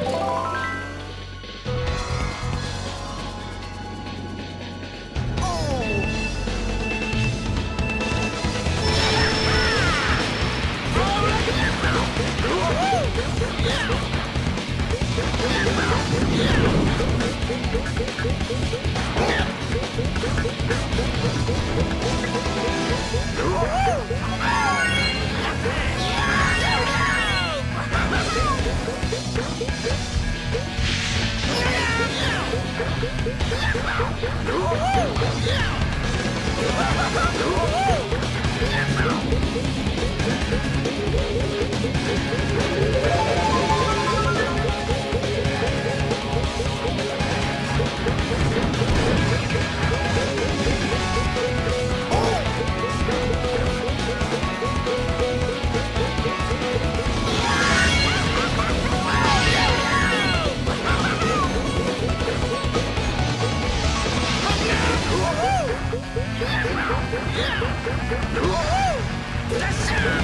Yeah.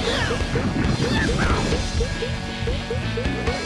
Let's go!